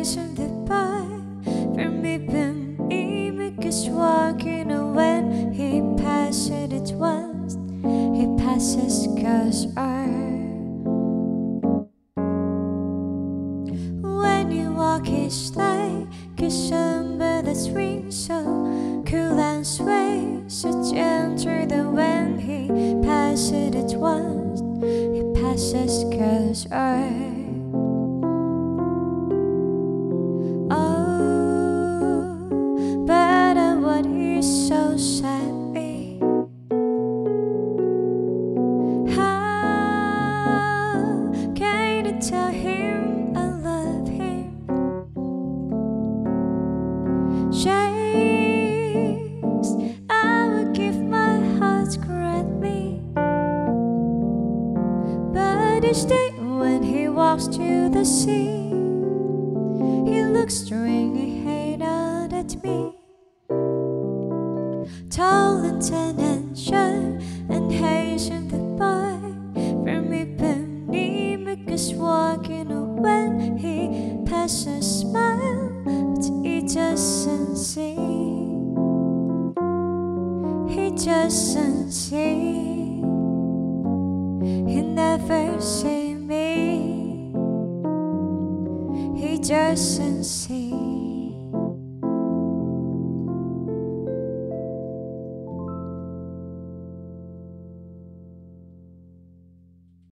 conversation goodbye from me then he makes walking away, he passes it once He passes cause I When you walk his day Cushioned by the swing so cool and sway So gentle than when he passes it once He passes cause I Chase, I will give my heart gladly. But each day when he walks to the sea, he looks stringy hate out at me. Tall and tan and shy and hasten the boy from me because walking when he passes he doesn't see. He doesn't see. He never see me. He just doesn't see